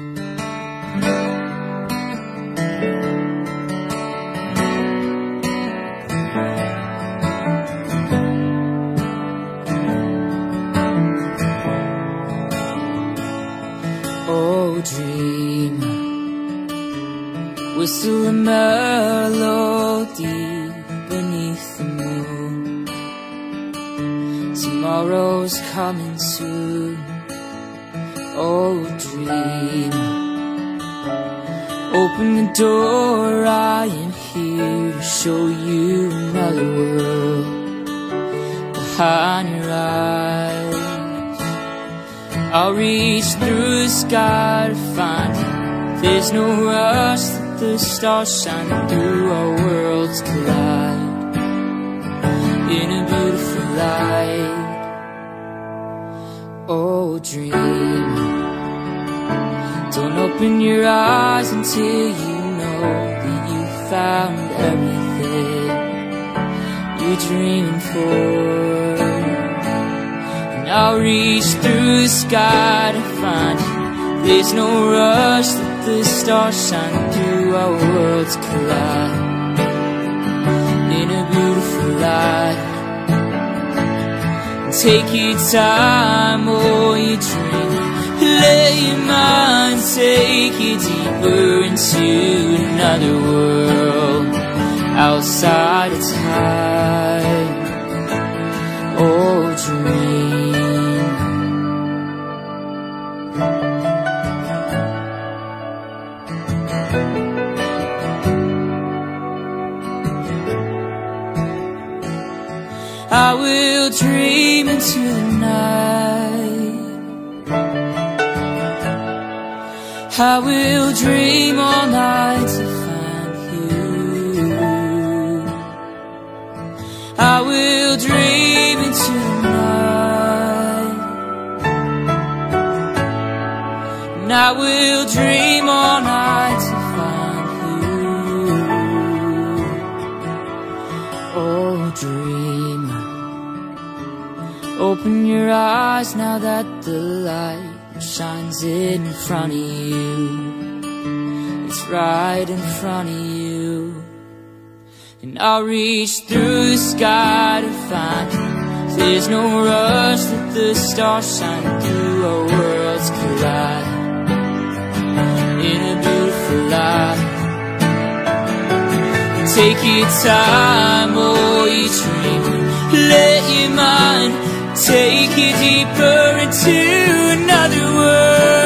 Oh, door. I am here to show you another world behind your eyes. I'll reach through the sky to find you. There's no rush that the stars shine through our worlds collide in a beautiful light. Oh, dream. Don't open your eyes until you that you found everything you're dreaming for. And I'll reach through the sky to find you. There's no rush that the stars shine through our worlds collide in a beautiful light. Take your time, oh, you dream. Let your mind take you deeper into another world outside of time. Oh, dream. I will dream into I will dream all night to find you. I will dream into the night. I will dream all night to find you. Oh, dream. Open your eyes now that the light shines in front of you. It's right in front of you. And I'll reach through the sky to find you. There's no rush that the stars shine through our worlds collide in a beautiful light. Take your time, oh, you dream. Let your mind take you deeper into another world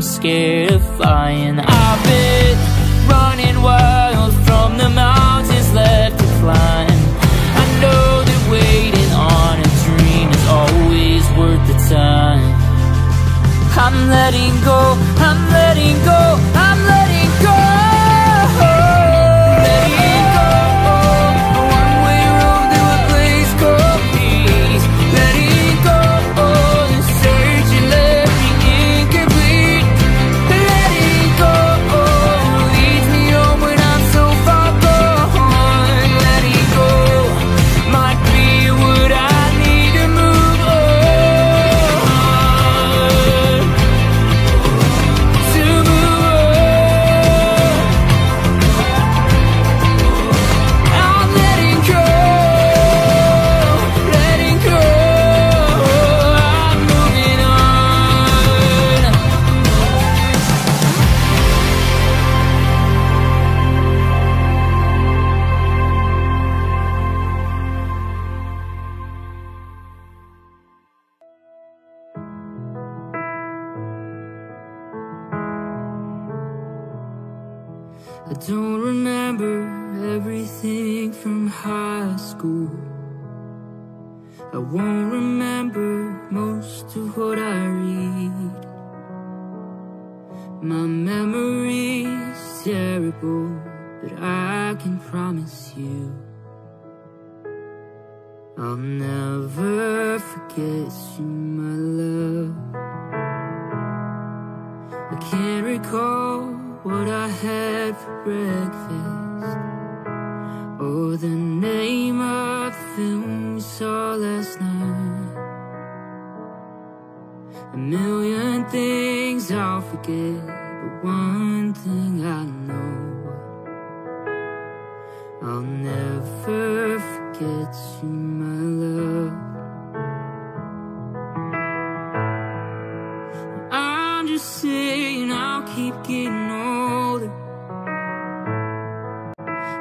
I'm scared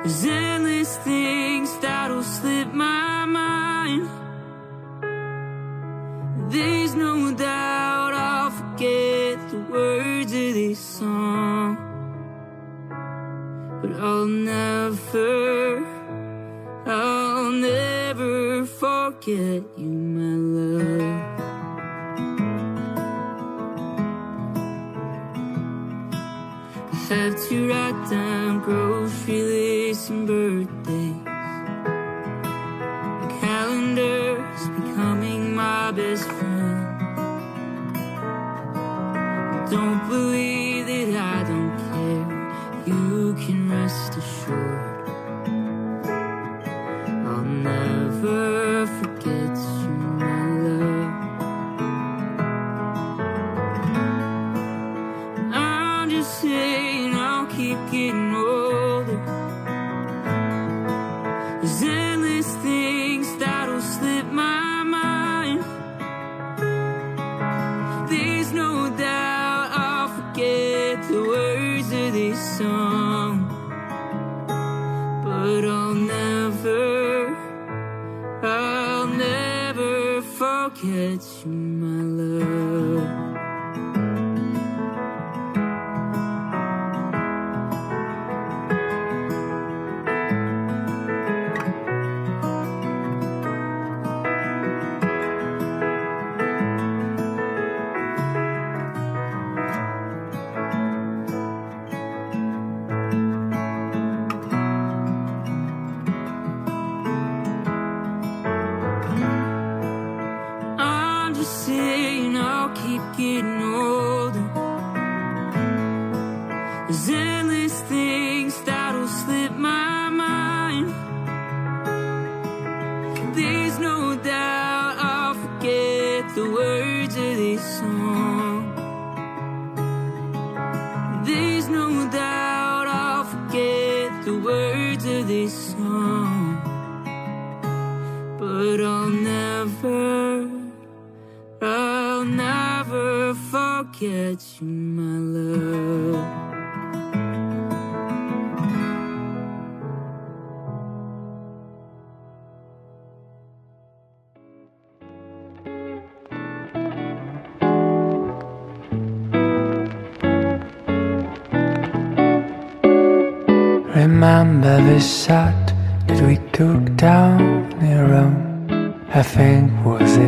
There's endless things that'll slip my mind. There's no doubt I'll forget the words of this song. But I'll never, I'll never forget you,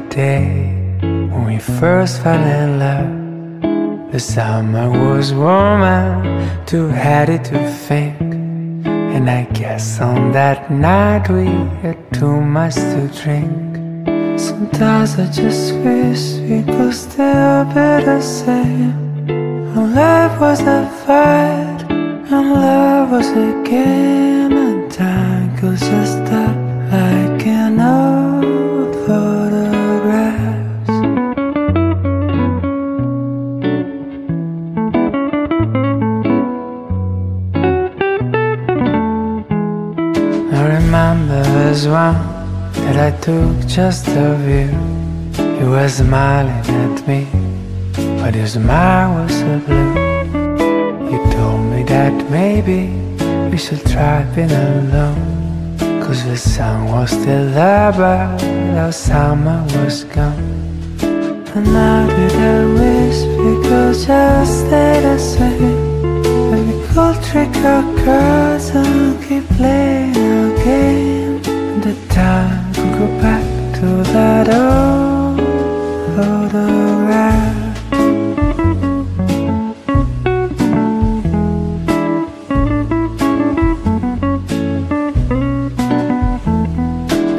day when we first fell in love. The summer was warmer, too heady to think. And I guess on that night we had too much to drink. Sometimes I just wish we could still be the same. Life was a fight, and love was a game, took just of you. He was smiling at me, but his smile was so blue. You told me that maybe we should try being alone. Cause the sun was still there, but our summer was gone. And I wish we could just stay the same. And we We'll trick our girls and keep playing old photograph.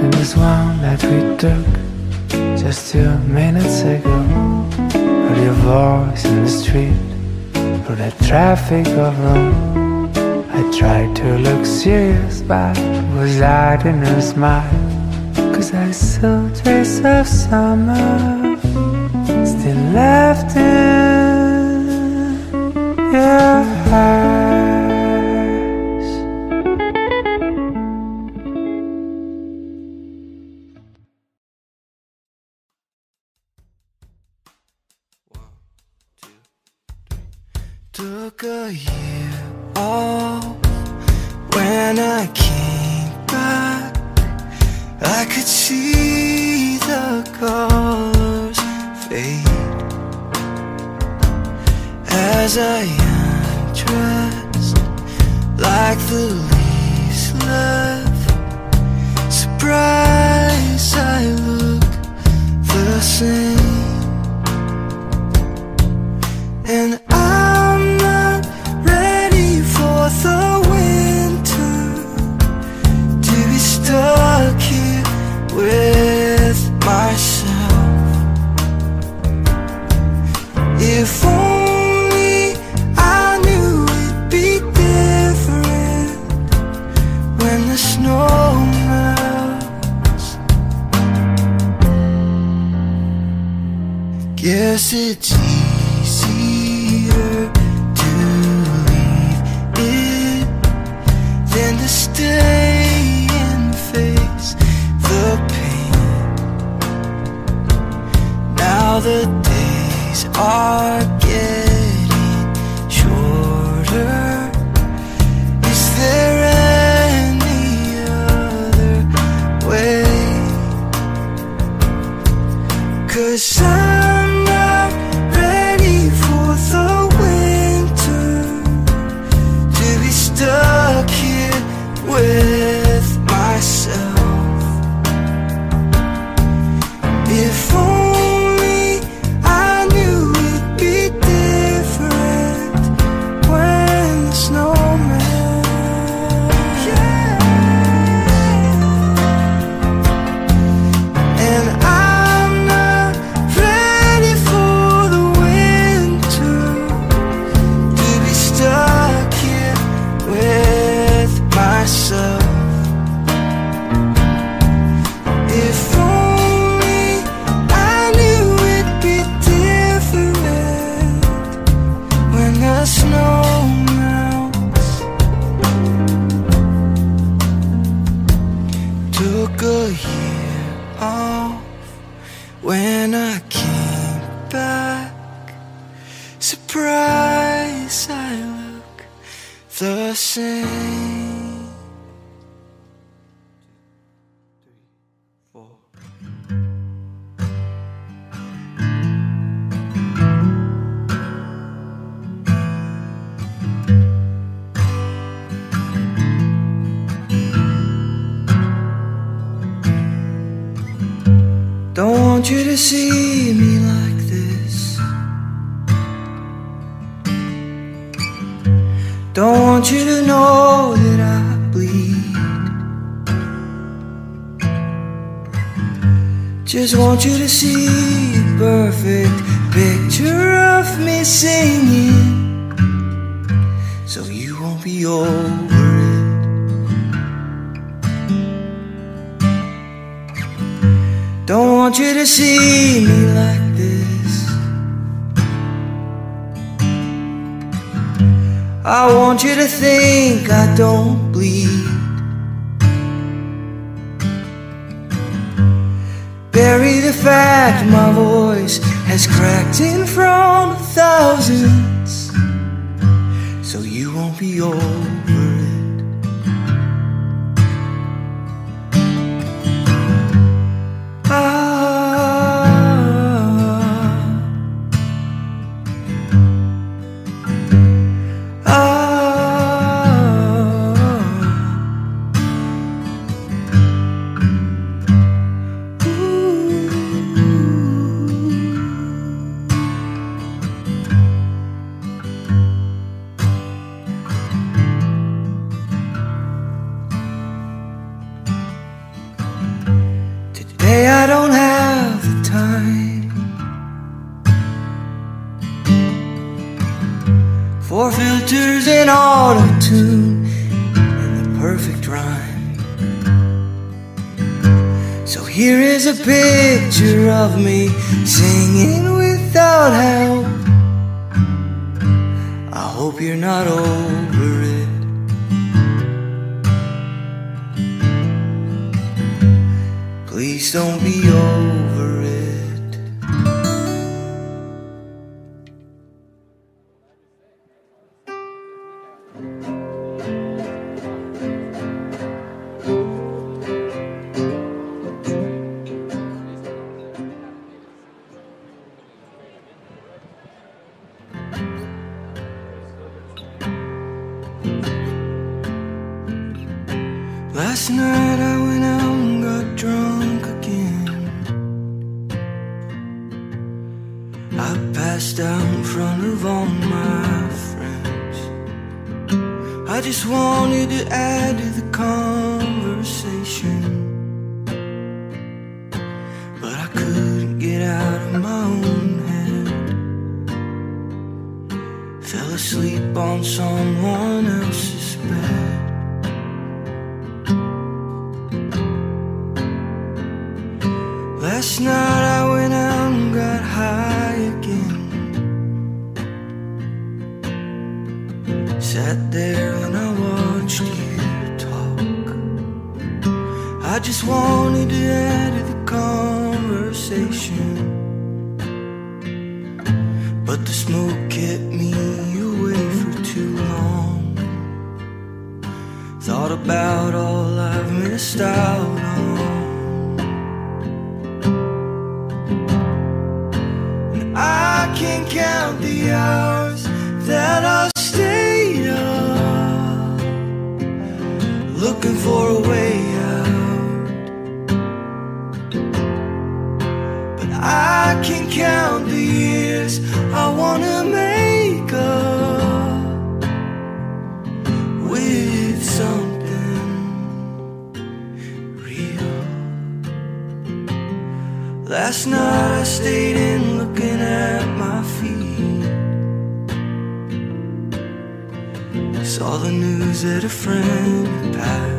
And this one that we took just two minutes ago. Heard your voice in the street through the traffic of Rome. I tried to look serious, but was hiding a smile. Saw trace of summer still left in your eyes. Guess it's easier to leave it than to stay and face the pain. Now the days are Just want you to see a perfect picture of me singing. So you won't be over it. Don't want you to see me like this. I want you to think I don't bleed. The fact my voice has cracked in from thousands. So you won't be over looking for a way out. But I can count the years I wanna make up with something real. Last night I stayed in looking at my feet. Saw the news that a friend passed.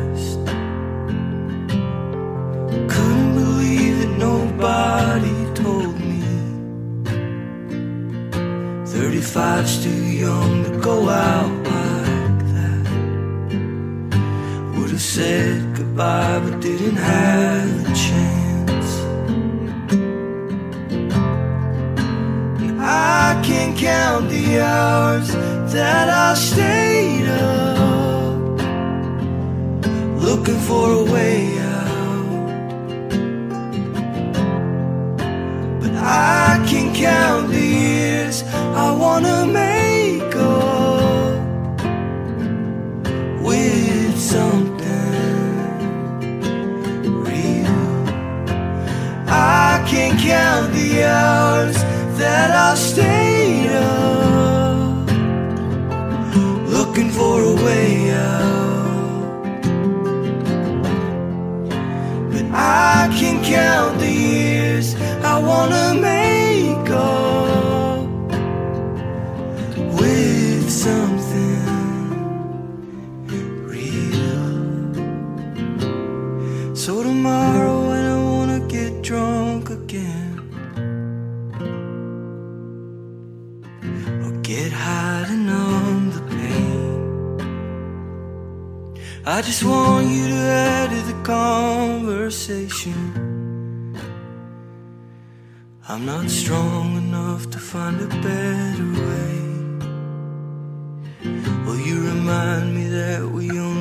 35's too young to go out like that. Would have said goodbye, but didn't have a chance. I can't count the hours that I stayed up looking for a way out. But I can count the years I wanna make up with something real. I can't count the hours that I stayed up looking for a way out. But I can count the years I wanna make I just want you to add to the conversation. I'm not strong enough to find a better way. Will you remind me that we only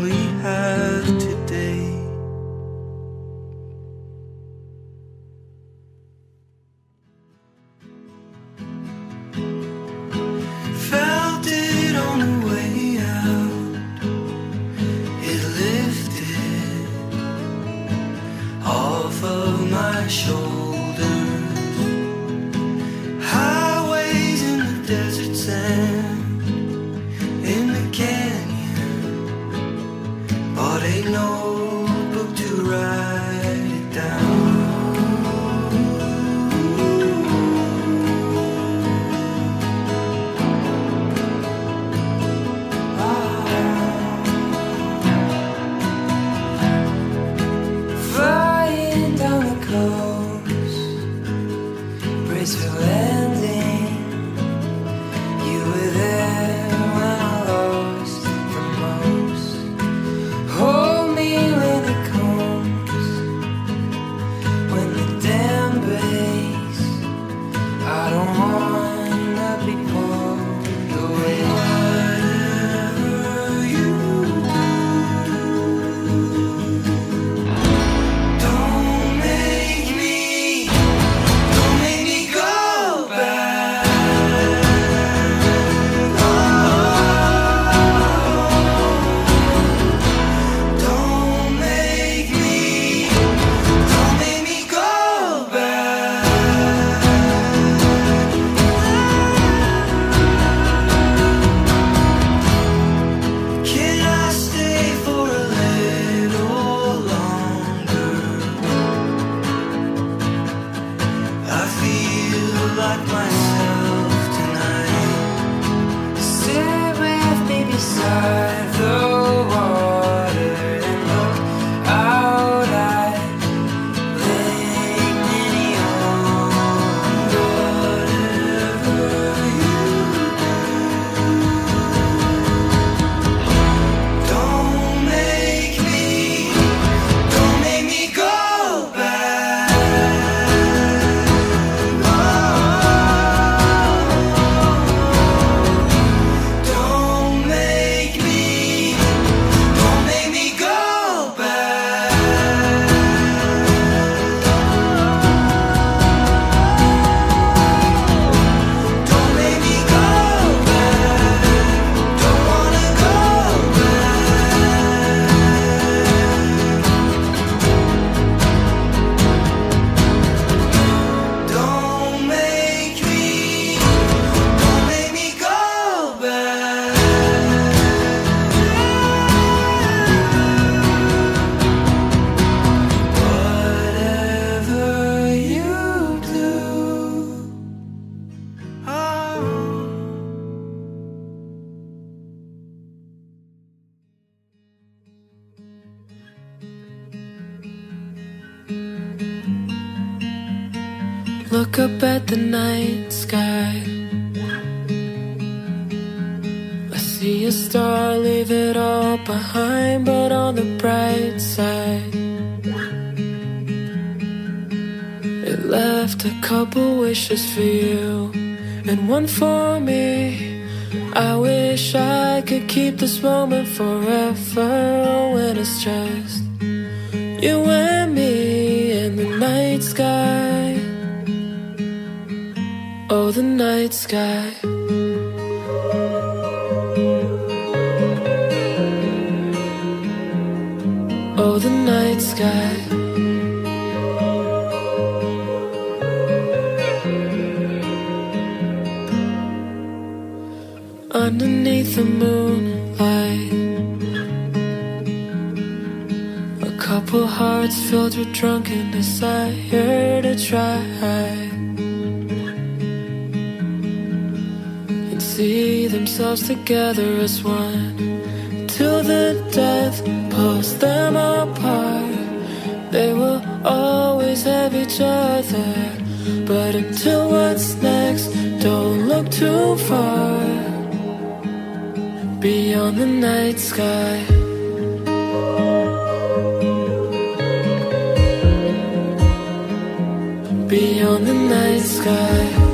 the night sky. I see a star, leave it all behind, but on the bright side, it left a couple wishes for you and one for me. I wish I could keep this moment forever oh, when it's just you and me in the night sky. The night sky. Oh, the night sky. Underneath the moonlight, a couple hearts filled with drunken desire to try see themselves together as one till the death pulls them apart. They will always have each other, but until what's next, don't look too far beyond the night sky. Beyond the night sky.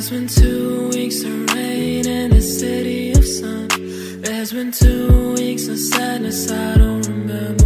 There's been two weeks of rain in a city of sun. There's been two weeks of sadness, I don't remember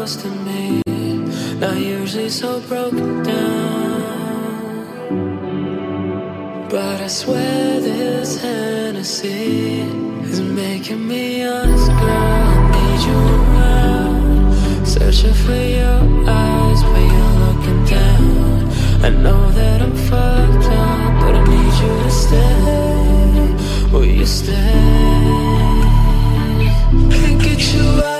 close to me. Not usually so broken down. But I swear this Hennessy is making me honest, girl. I need you around. Searching for your eyes, but you're looking down. I know that I'm fucked up, but I need you to stay. Will you stay? Can't get you out.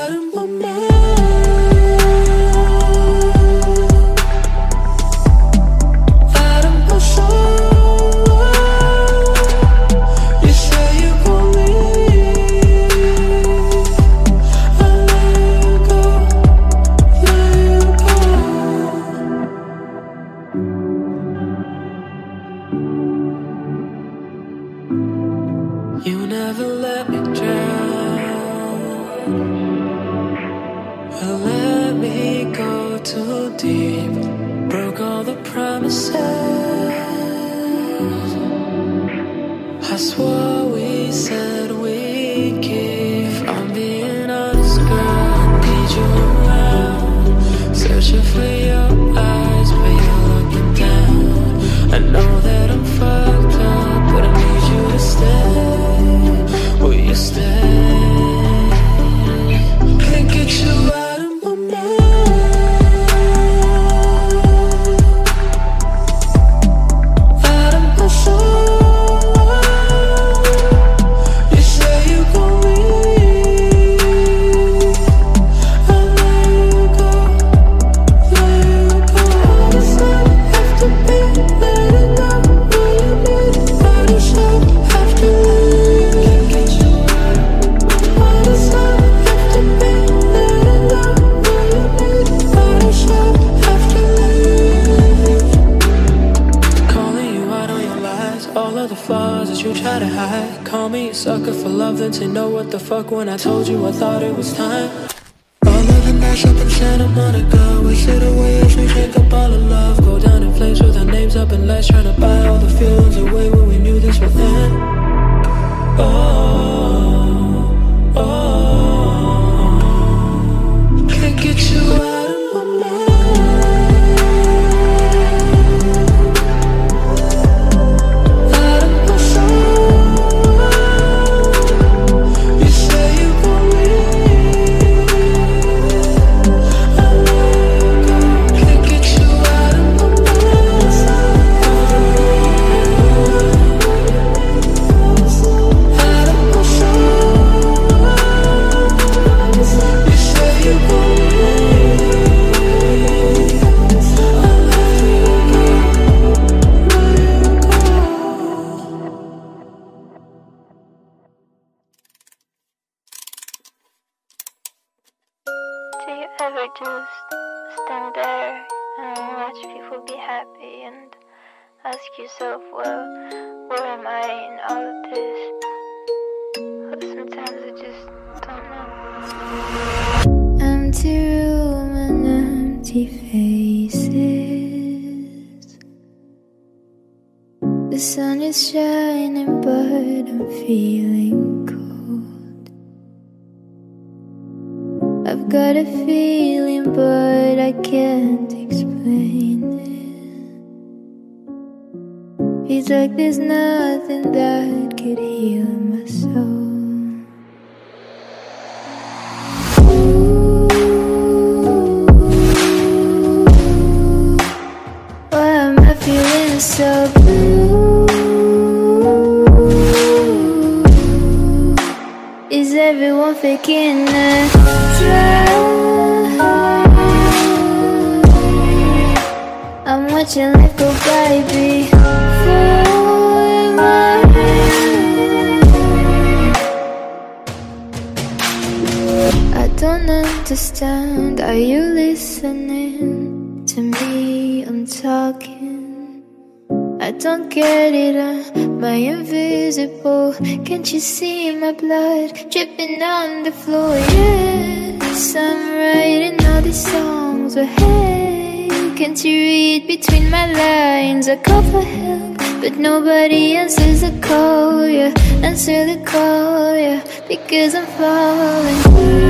don't get it, am my invisible? Can't you see my blood dripping on the floor? Yes, I'm writing all these songs, but hey, can't you read between my lines? I call for help, but nobody answers the call, yeah, answer the call, yeah, because I'm falling.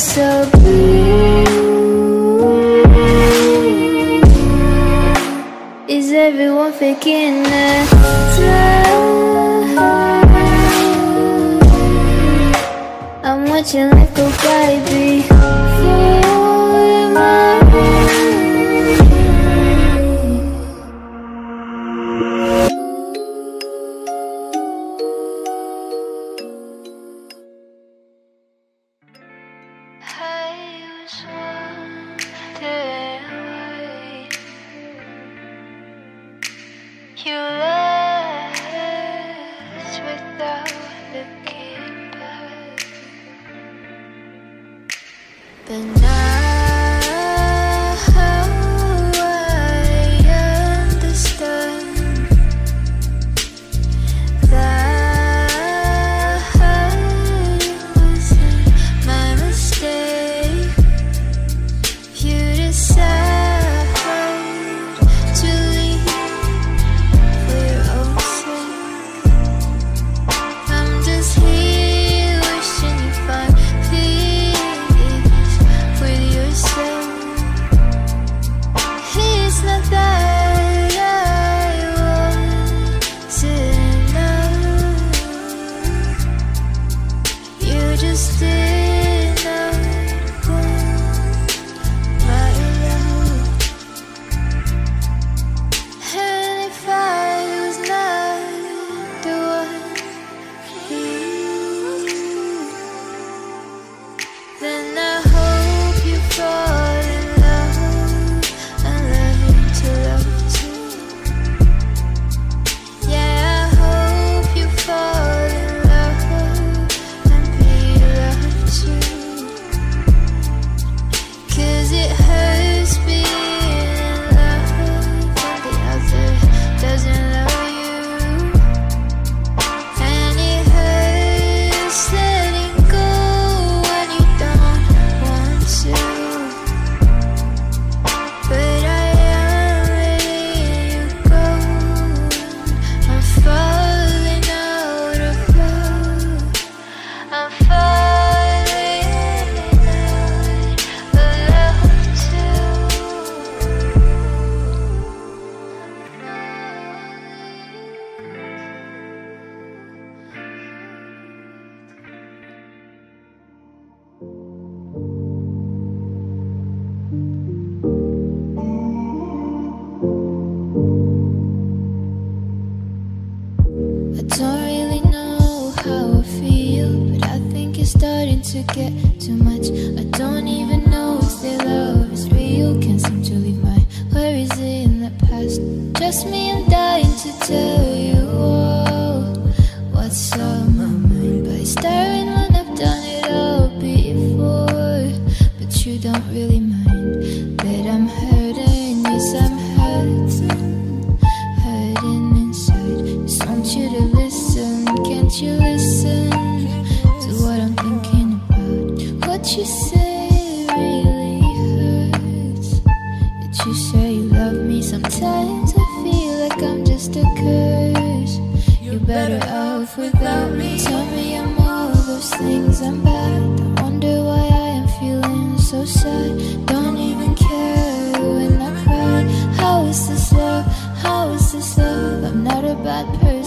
so blue everyone faking it I'm watching life go by, baby The night What you say really hurts. Yet you say you love me. Sometimes I feel like I'm just a curse. You're better off without me. Tell me I'm all those things I'm bad. I wonder why I am feeling so sad. Don't even care when I cry. How is this love? How is this love? I'm not a bad person.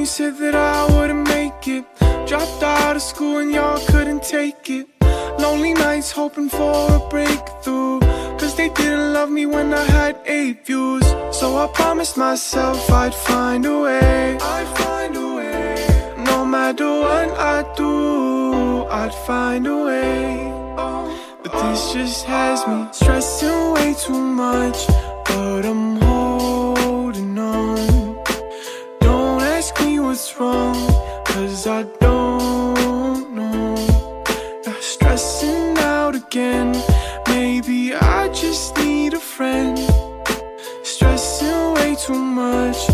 You said that I wouldn't make it? Dropped out of school and y'all couldn't take it. Lonely nights hoping for a breakthrough. Cause they didn't love me when I had eight views. So I promised myself I'd find a way. I'd find a way. No matter what I do, I'd find a way. But this just has me stressing way too much. But I'm wrong, cause I don't know. Stressing out again, maybe I just need a friend. Stressing way too much,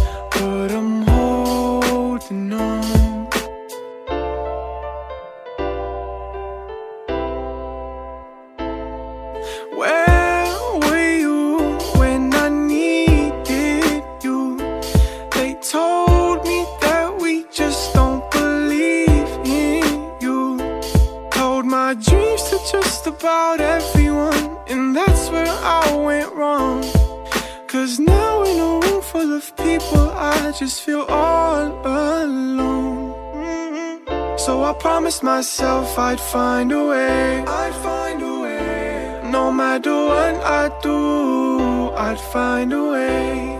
people, I just feel all alone. Mhm. So I promised myself I'd find a way. I'd find a way. No matter what I do, I'd find a way.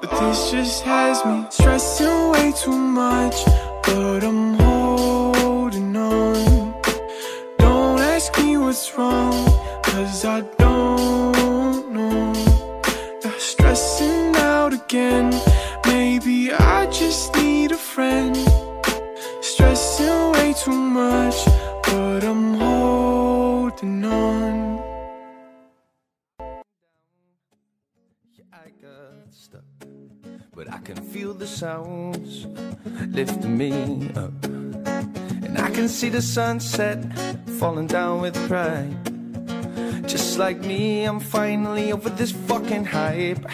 But this just has me stressing way too much. But I'm holding on. Don't ask me what's wrong, cause I again. Maybe I just need a friend. Stressing way too much, but I'm holding on. I got stuck, but I can feel the sounds lifting me up. And I can see the sunset falling down with pride. Just like me, I'm finally over this fucking hype.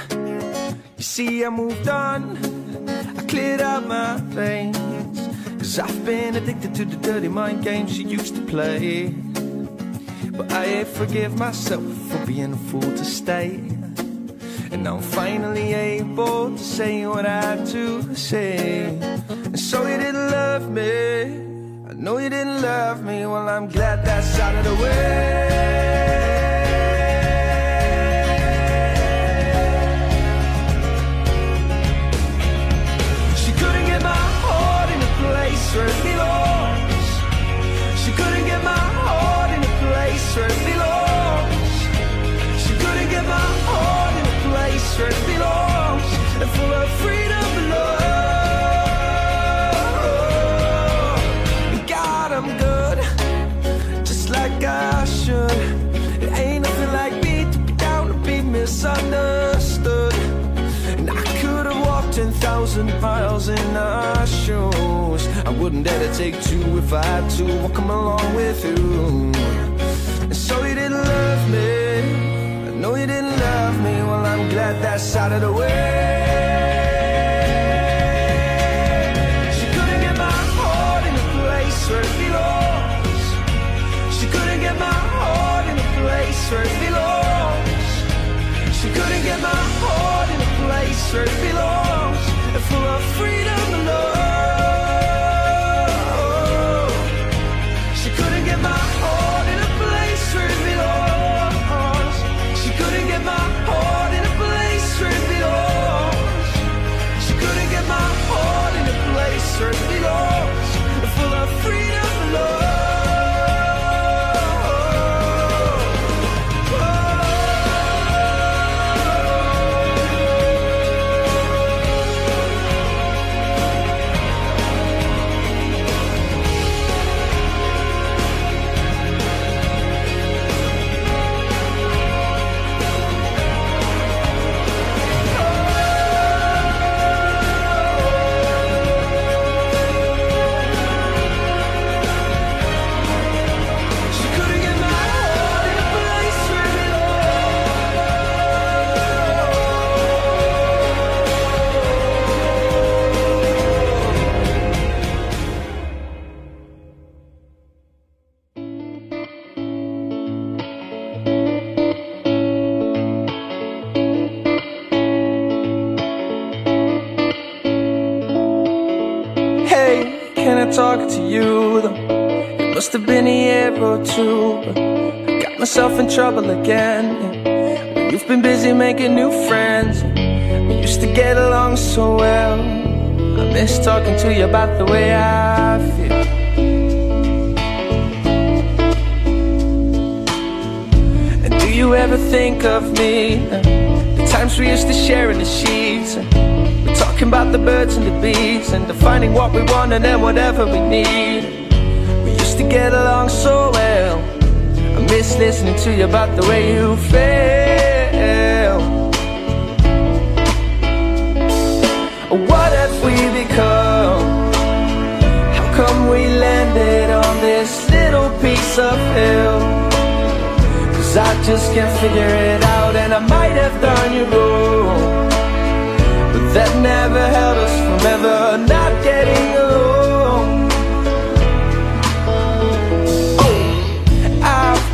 You see, I moved on, I cleared out my veins. Cause I've been addicted to the dirty mind games you used to play. But I forgive myself for being a fool to stay. And I'm finally able to say what I have to say. And so you didn't love me. I know you didn't love me. Well, I'm glad that's out of the way. Wouldn't dare to take two if I had to. I'll come along with you. And so you didn't love me. I know you didn't love me. Well, I'm glad that's out of the way. She couldn't get my heart in a place where it belongs. She couldn't get my heart in a place where it belongs. She couldn't get my heart in a place where it belongs. Full of freedom been a year or two, but I got myself in trouble again. Well, you've been busy making new friends. We used to get along so well. I miss talking to you about the way I feel. And do you ever think of me? The times we used to share in the sheets. We're talking about the birds and the bees and defining what we want and then whatever we need. Get along so well. I miss listening to you about the way you feel. What have we become? How come we landed on this little piece of hill? Cause I just can't figure it out and I might have done you wrong But that never held us from ever not getting along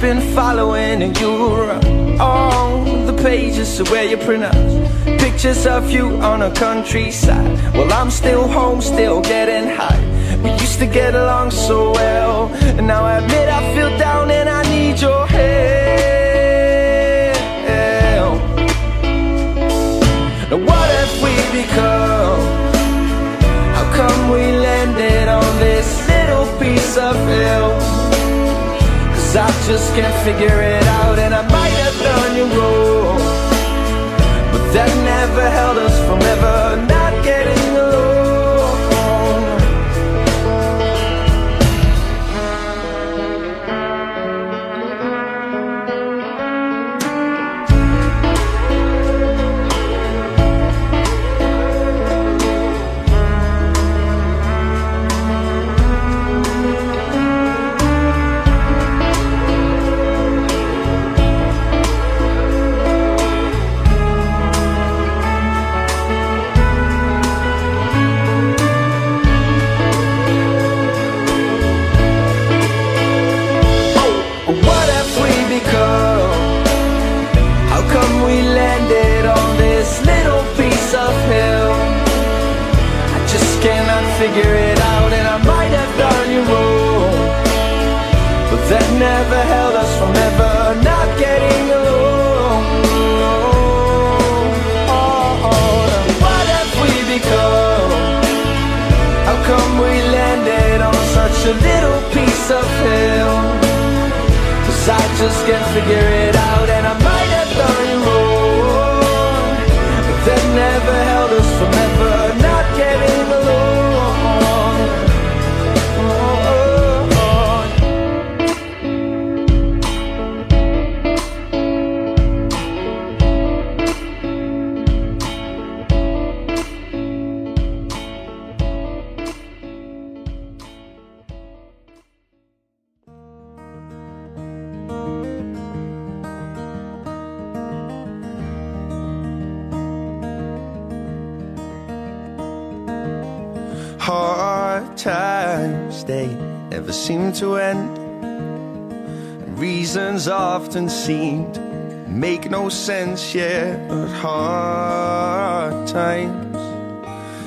been following you around all the pages of where you pronounce Pictures of you on a countryside. Well, I'm still home, still getting high. We used to get along so well. And now I admit I feel down and I need your help. Now what have we become? How come we landed on this little piece of hill? Cause I just can't figure it out and I might have done you wrong. But that never held us from ever not getting such a little piece of hill? Cause I just can't figure it out and I Hard times, they never seem to end. Reasons often seem to make no sense, yeah. But hard times,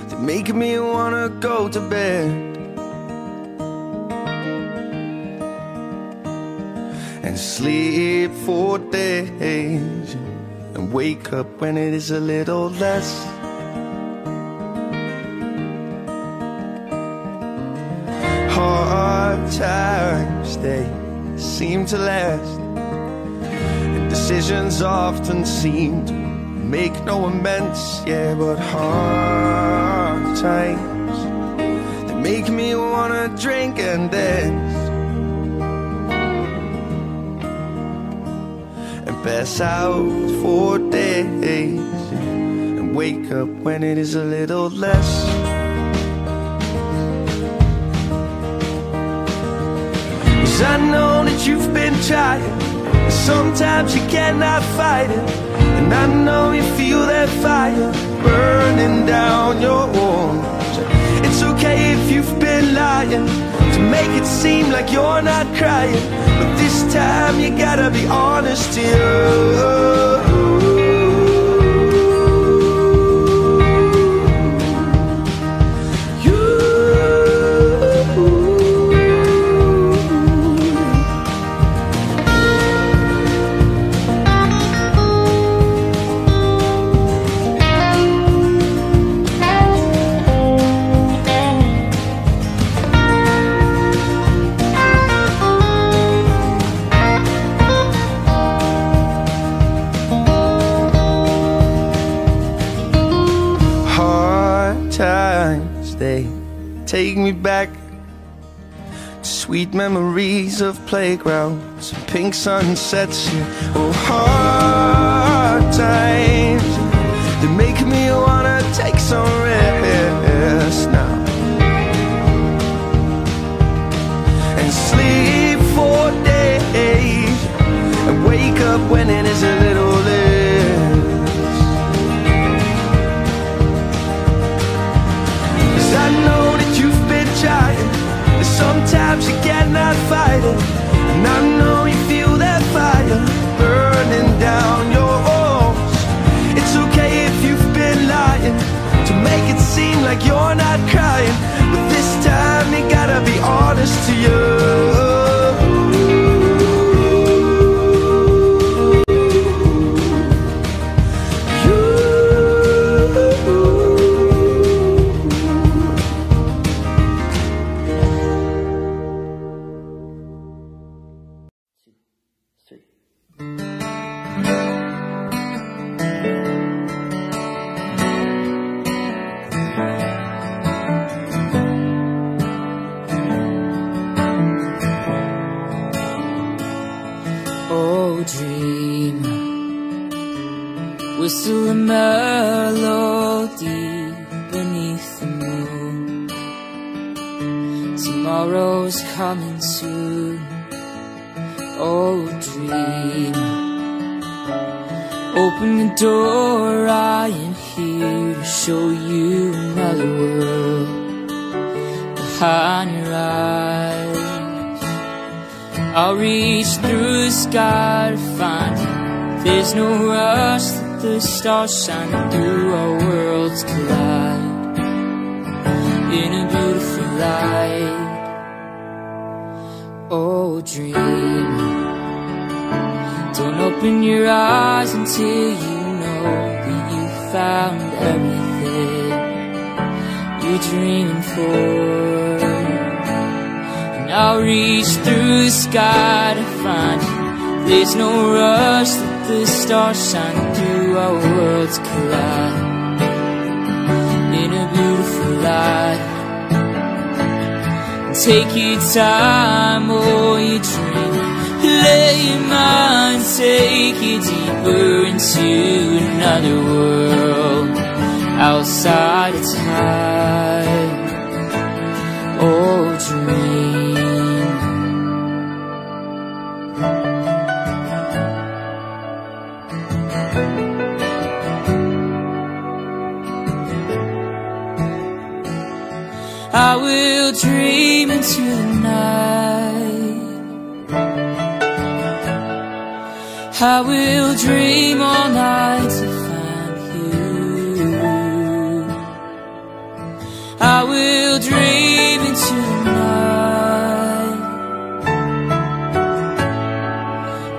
they make me wanna go to bed. And sleep for days and wake up when it is a little less. Times, they seem to last. And decisions often seem to make no amends, yeah, but hard times, they make me wanna drink and dance. and pass out for days and wake up when it is a little less. I know that you've been trying, and sometimes you cannot fight it. And I know you feel that fire burning down your walls. It's okay if you've been lying to make it seem like you're not crying. But this time you gotta be honest to take me back to sweet memories of playgrounds and pink sunsets. Yeah. Oh, hard times, they make me wanna take some rest now and sleep for days and wake up when it is a little sometimes you cannot fight it And I know you feel that fire burning down your walls It's okay if you've been lying To make it seem like you're not crying But this time you gotta be honest to you. Stars shining through our worlds collide in a beautiful light. Oh, dream. Don't open your eyes until you know that you found everything you're dreaming for. And I'll reach through the sky to find you. There's no rush that the stars shine our worlds collide in a beautiful light. Take your time, oh, you dream. Let your mind take you deeper into another world outside of time. Oh, I will dream all night to find you. I will dream into the night.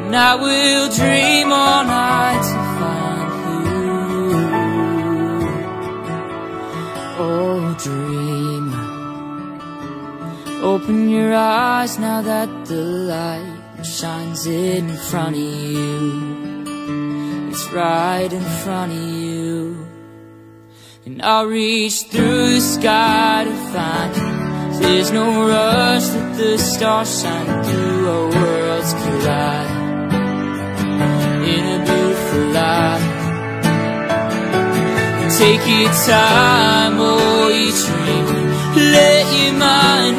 And I will dream all night to find you. Oh, dream. Open your eyes now that the light shines in front of you. It's right in front of you. And I'll reach through the sky to find you. There's no rush that the stars shine through. Our worlds collide in a beautiful light. Take your time, oh, each dream. Let your mind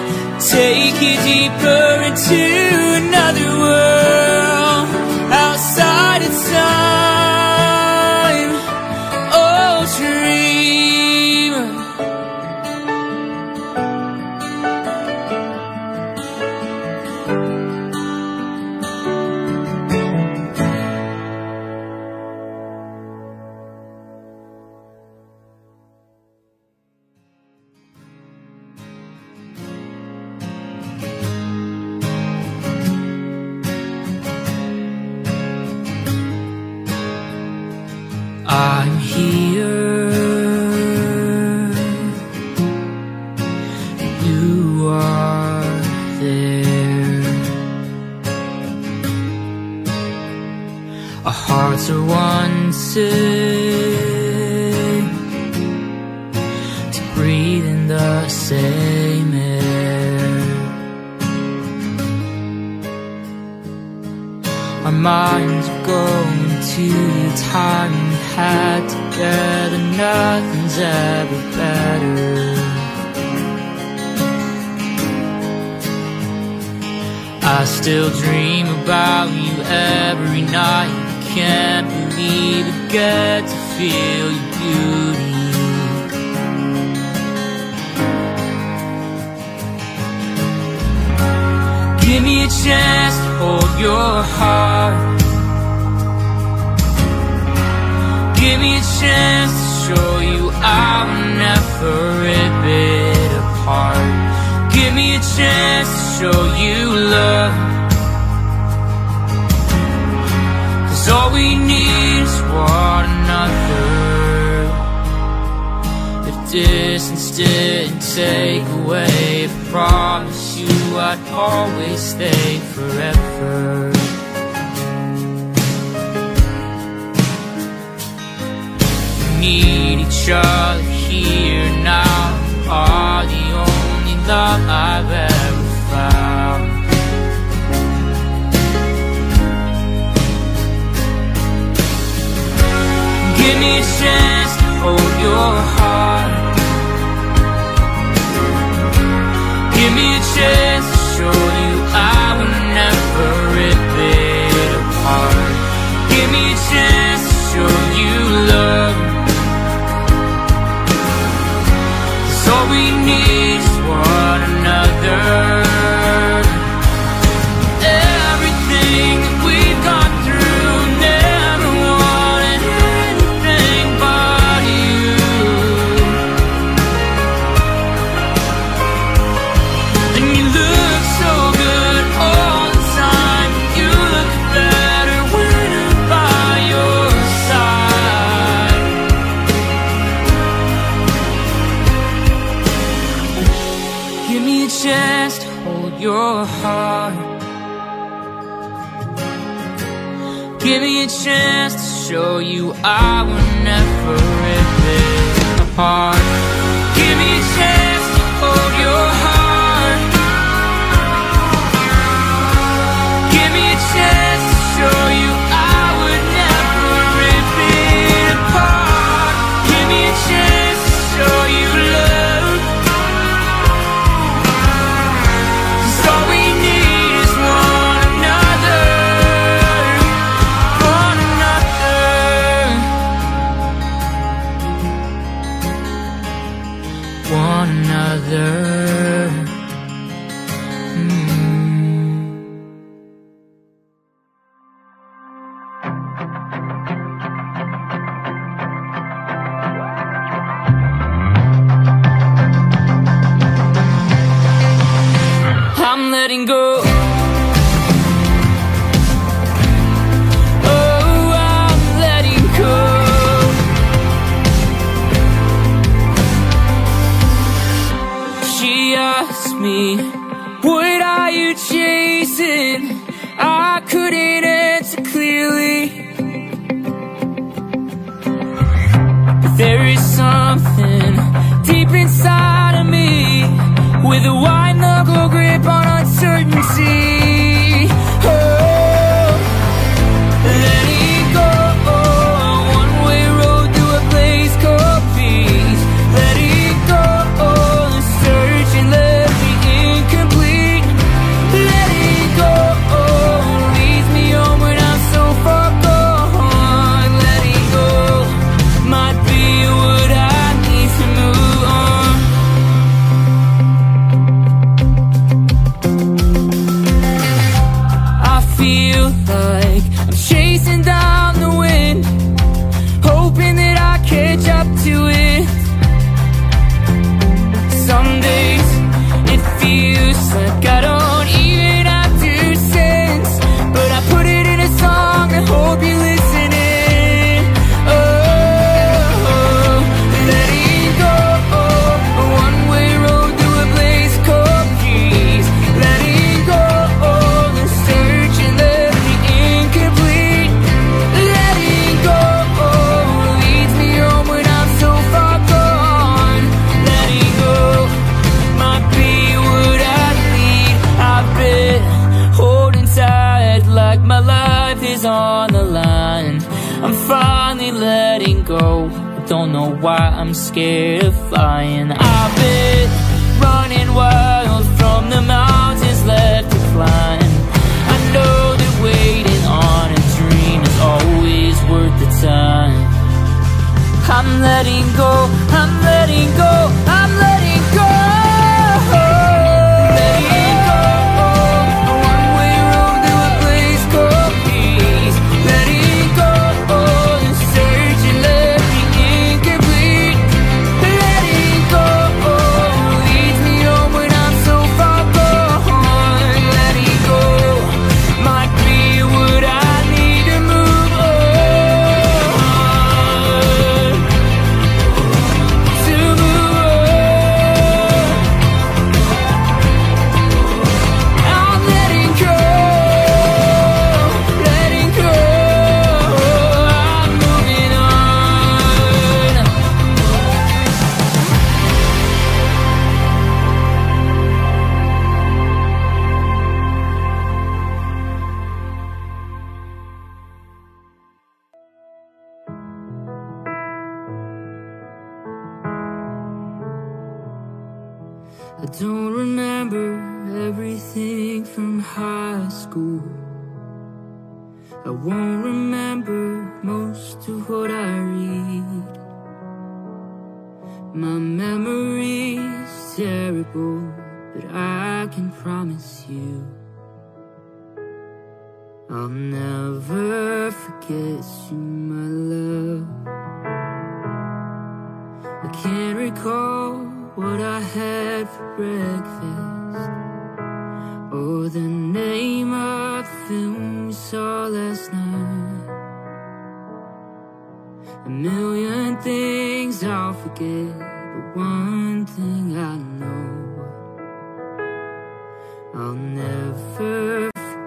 take you deeper into another world.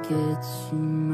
Forget you,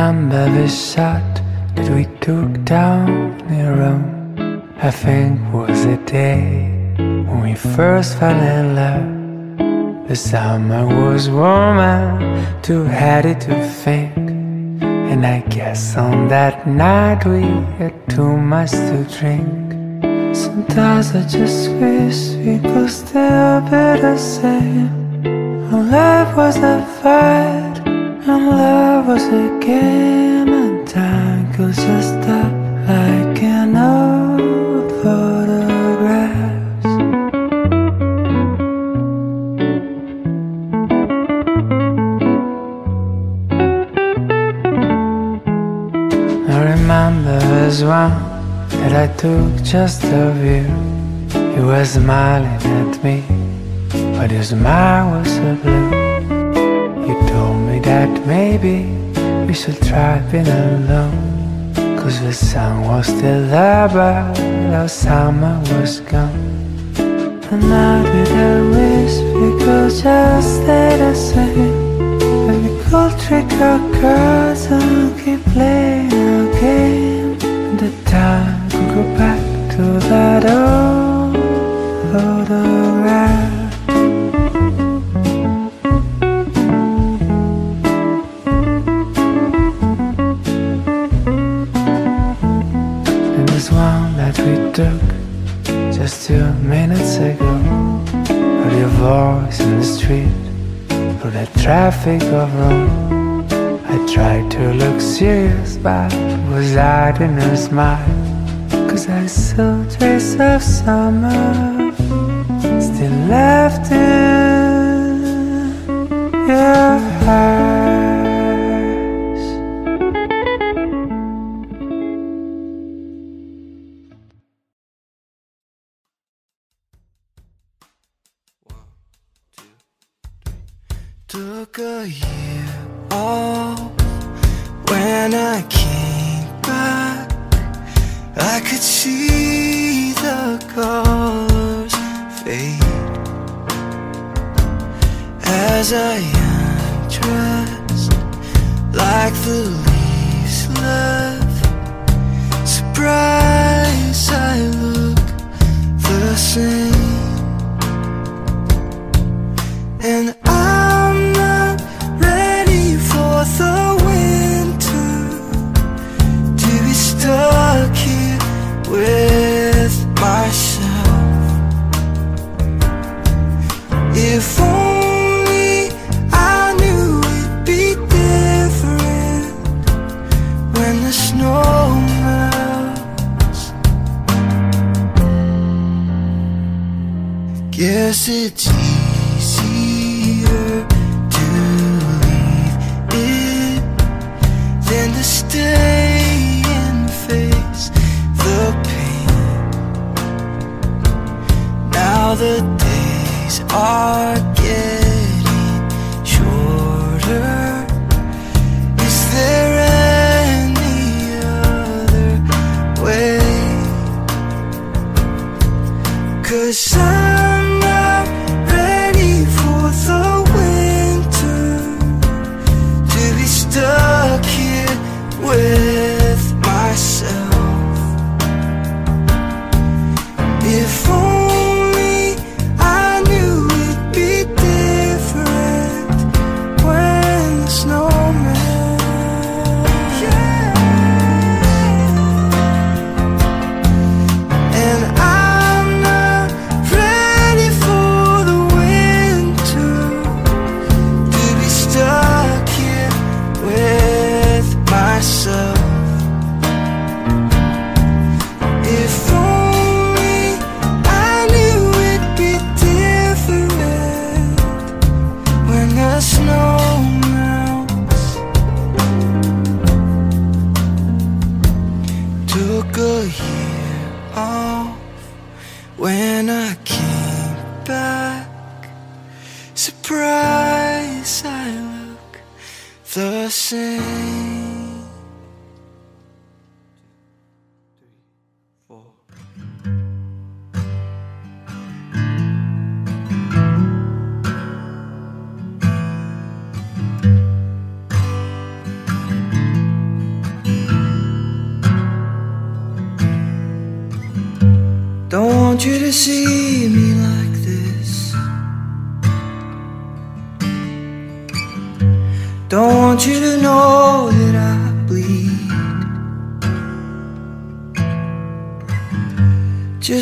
Remember the shot that we took down in Rome? I think was the day when we first fell in love. The summer was warm and too heady to think. And I guess on that night we had too much to drink. Sometimes I just wish we could still be the same. When life was a fight and love was a game, and time could just stop like an old photographs. I remember as one that I took just of you. You were smiling at me, but your smile was so blue. That maybe we should try being alone. Cause the sun was still there, but our summer was gone. And now did I wish we could just stay the same. That we could trick our cards and keep playing our game. And the time could go back to that old traffic of Rome. I tried to look serious, but was hiding a smile. Cause I saw trace of summer still left in your eyes.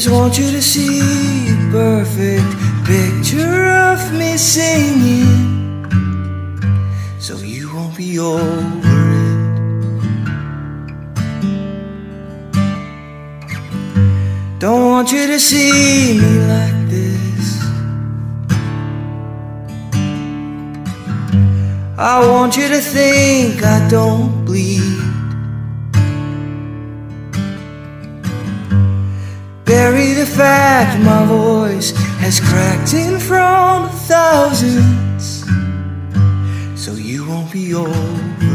just want you to see a perfect picture of me singing so you won't be over it. Don't want you to see me like this. I want you to think I don't bleed. bury the fact my voice has cracked in front of thousands, so you won't be old.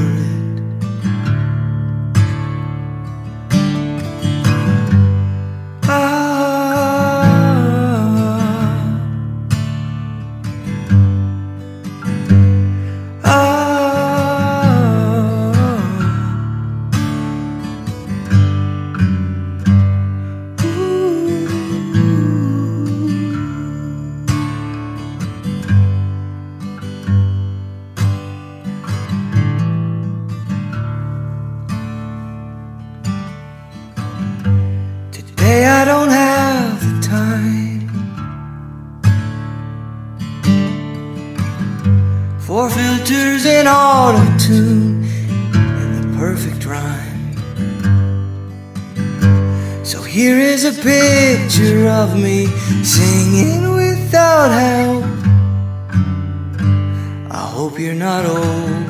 of me singing without help. I hope you're not old.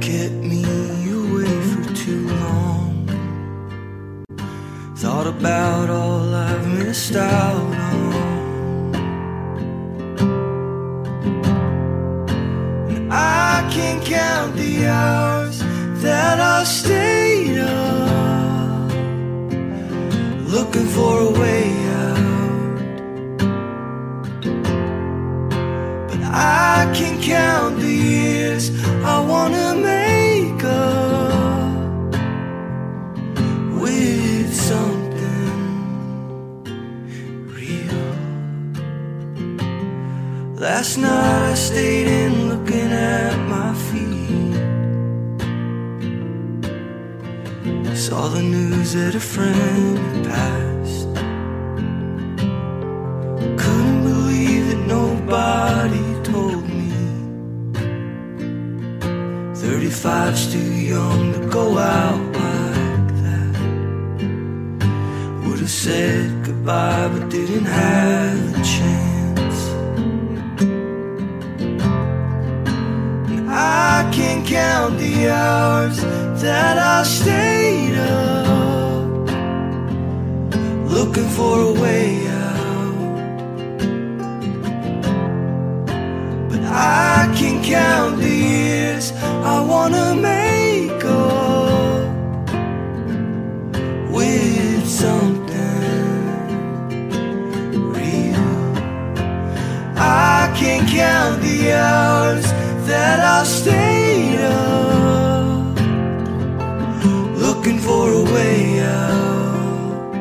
Kept me away for too long. Thought about all I've missed out on. And I can't count the hours that I stayed up looking for a way out. But I can count the Last night I stayed in looking at my feet. Saw the news that a friend had passed. Couldn't believe that nobody told me. 35's too young to go out like that. Would have said goodbye, but didn't have I can't count the hours that I stayed up looking for a way out. But I can count the years I wanna make up with something real. I can count the hours that I stayed looking for a way out.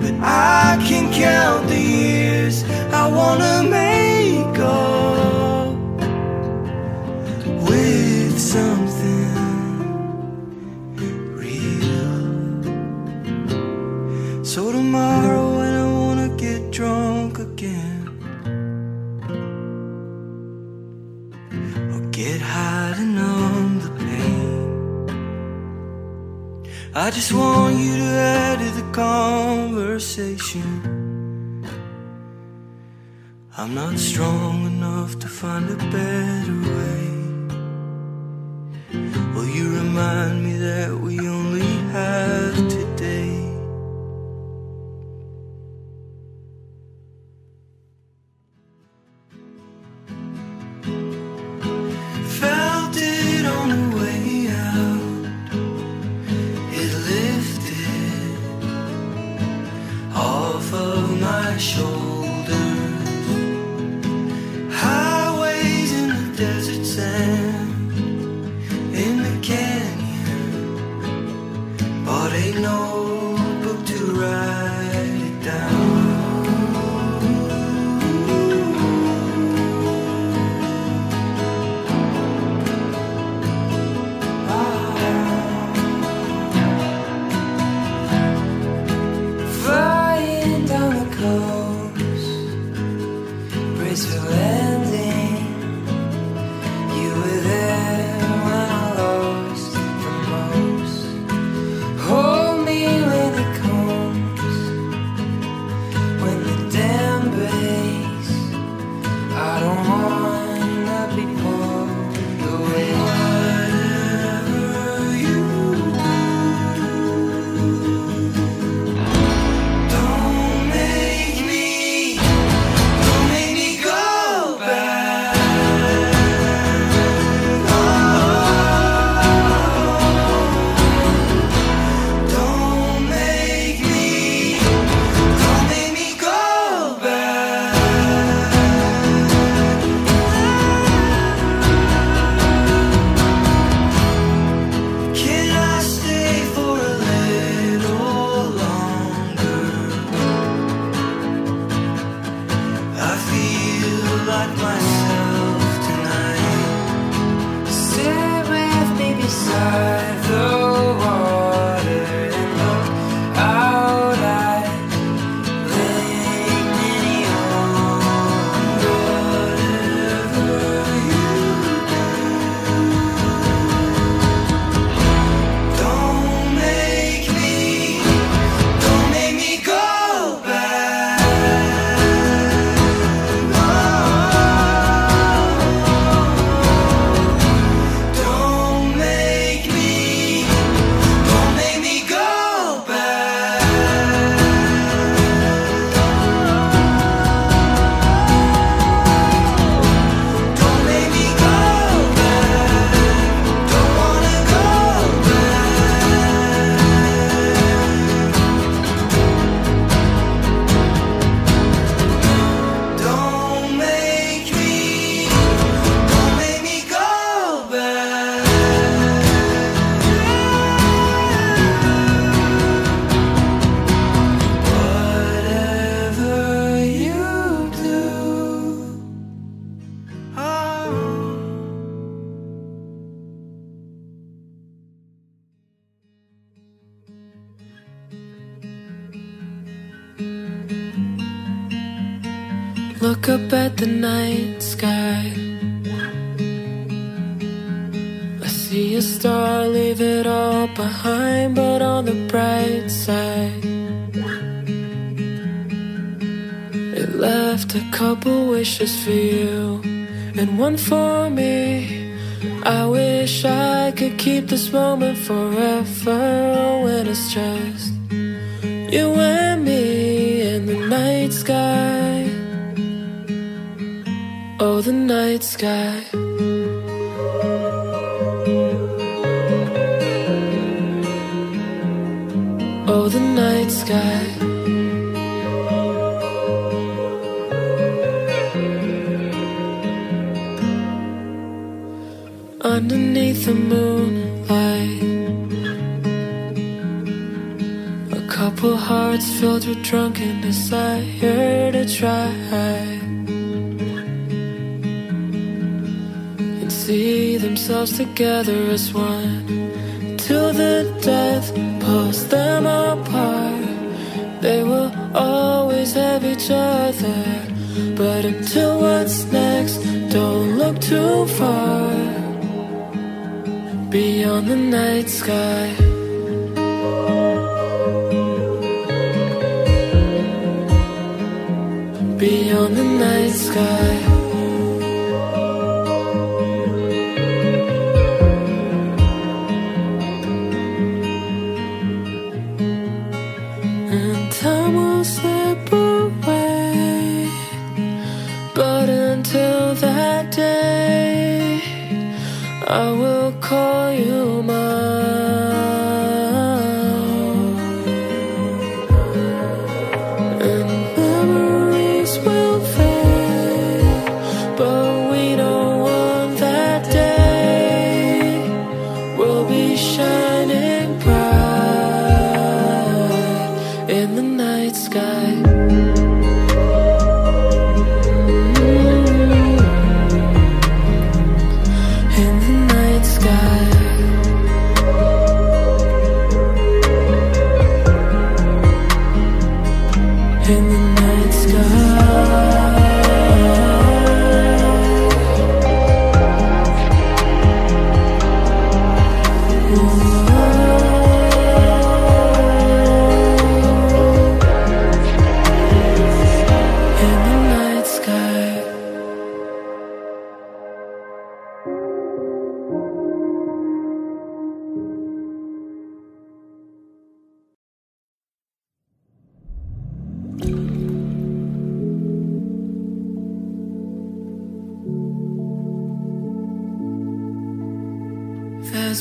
But I can count the years I wanna make up with something real. So tomorrow I just want you to add to the conversation. I'm not strong enough to find a better way. Will you remind me that of Look up at the night sky. I see a star, leave it all behind, but on the bright side. It left a couple wishes for you and one for me. I wish I could keep this moment forever when it's just you and Oh, the night sky. Oh, the night sky. Underneath the moonlight, a couple hearts filled with drunken desire to try themselves together as one till the death pulls them apart. They will always have each other, but until what's next, don't look too far beyond the night sky. Beyond the night sky.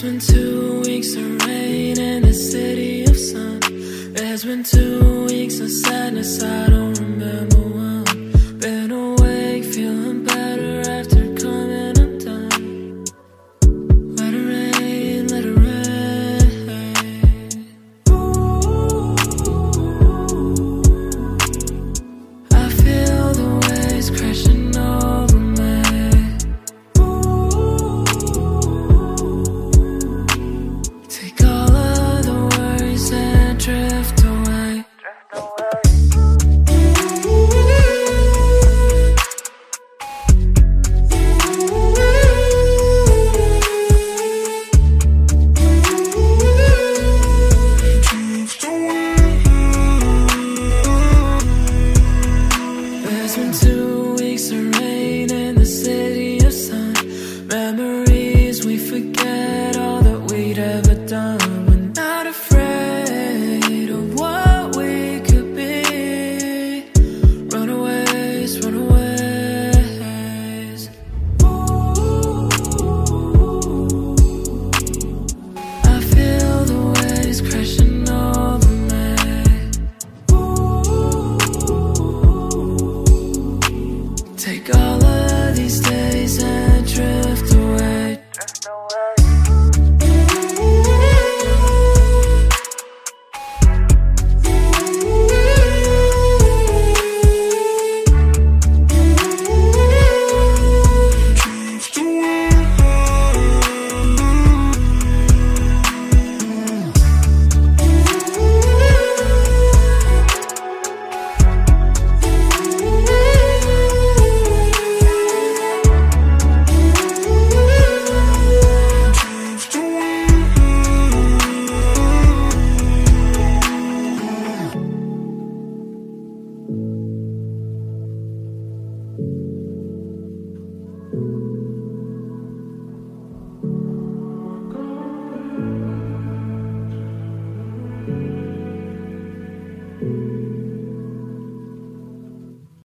Been two weeks of rain in the city of sun. There's been two weeks of sadness, I